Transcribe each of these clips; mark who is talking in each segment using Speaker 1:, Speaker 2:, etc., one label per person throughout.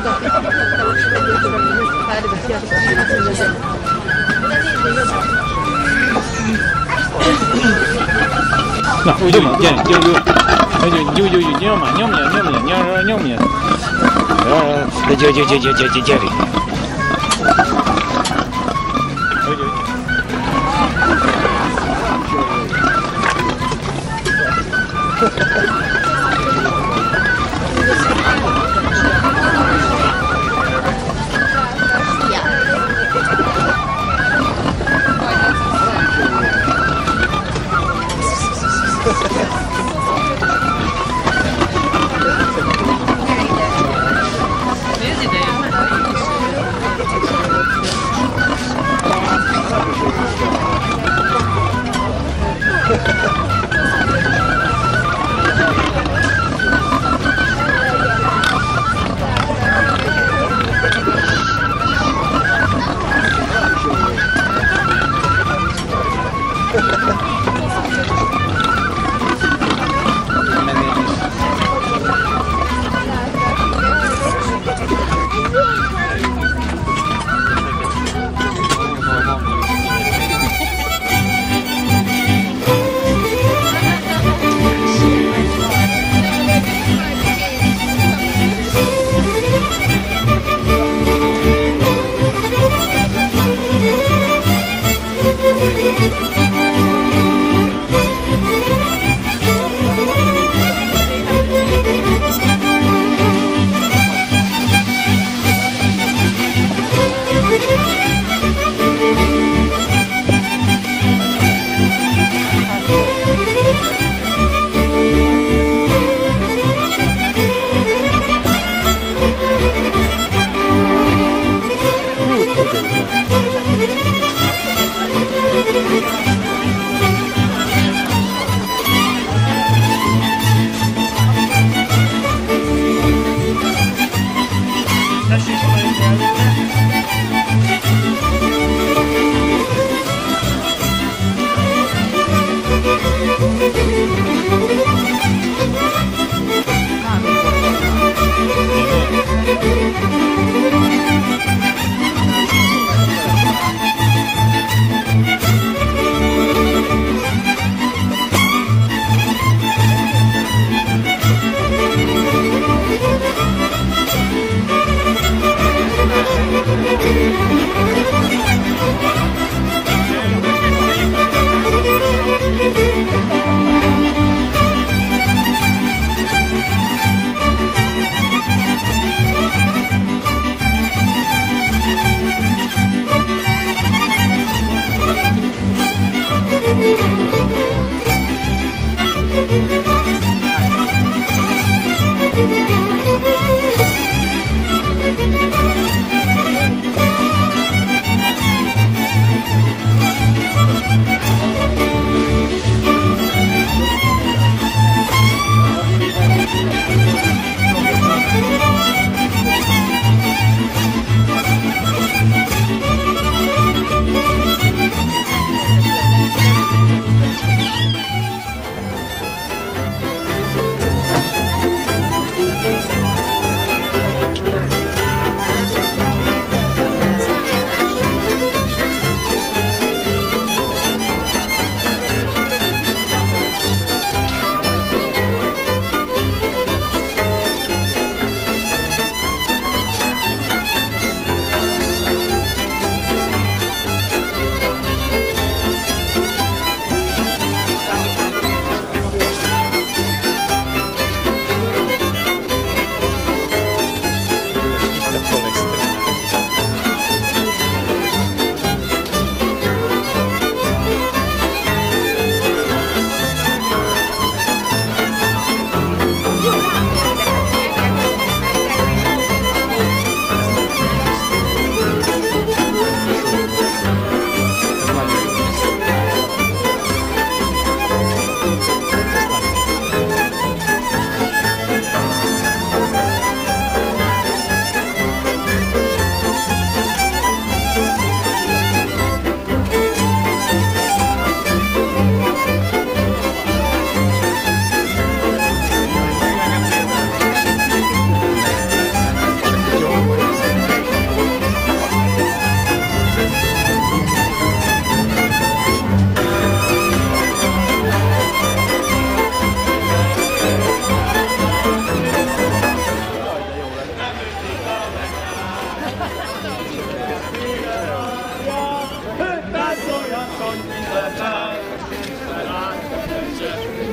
Speaker 1: На, дома, дядь, дядь, дядь, дядь, дядь, дядь, дядь, дядь, дядь, дядь, дядь, дядь, дядь, дядь, дядь, дядь, дядь, дядь, дядь, Ha ha ha!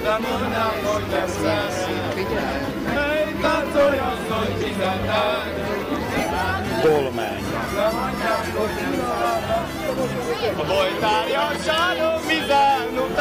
Speaker 1: tanulnám. Dolmány. A bolytárja sárom vizálnunk,